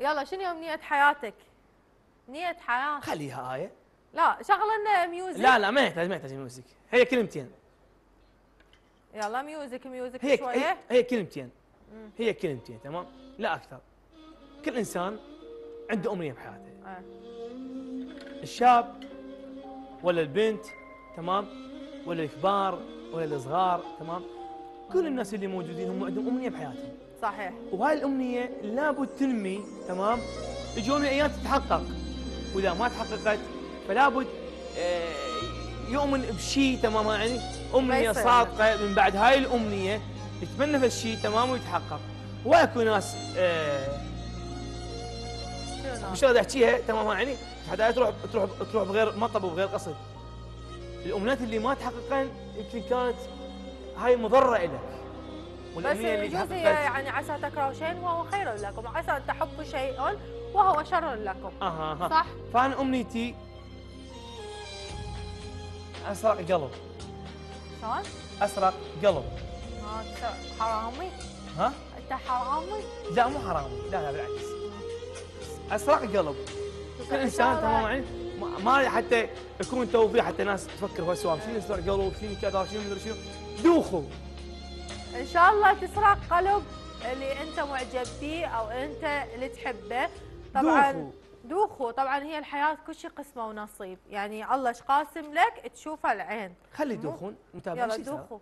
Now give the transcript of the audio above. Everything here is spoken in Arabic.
يلا شنو امنيه حياتك؟ نية حياة. خليها آية. لا شغل لنا music لا لا ما يحتاج ما يحتاج music هي كلمتين. يلا music music هي هي, شوية. هي كلمتين. هي كلمتين تمام؟ لا أكثر. كل إنسان عنده أمنية بحياته. آه. الشاب ولا البنت تمام؟ ولا الكبار ولا الصغار تمام؟ كل الناس اللي موجودين هم عندهم أمنية بحياتهم. صحيح. وهاي الأمنية لابد تنمي تمام؟ يجون أيام تتحقق. وإذا ما تحققت فلا بد آه، يؤمن بشيء تمام؟ يعني أمنية يصير. صادقة من بعد هاي الأمنية يتمنى في الشيء تمام ويتحقق. وأكو ناس آه، مش راضي أحكيها؟ تمام؟ يعني حتى تروح تروح تروح بغير مطب وبغير قصد. الأمنيات اللي ما تحققن يمكن كانت هاي مضرة لك بس يجوز يعني عسى تكرهوا شيء وهو خير لكم عسى أن تحبوا شيء وهو شر لكم. أها أها. صح؟ فأنا امنيتي أسرق قلب. شلون؟ أسرق قلب. حرامي؟ ها؟ أنت حرامي؟ لا مو حرام لا لا بالعكس. أسرق قلب. كل إنسان تمام يعني ما- حتى يكون توضيح حتى ناس تفكر في السؤال شنو يسرق قلب شنو كذا شنو مدري شنو؟ دوخوا. إن شاء الله تسرق قلب اللي أنت معجب فيه أو أنت اللي تحبه. طبعا دوخوا. دوخوا. طبعا هي الحياة كل شيء قسمة ونصيب. يعني الله إيش قاسم لك؟ تشوفه العين. خلي يدوخون متابعين يلا؟ دوخوا.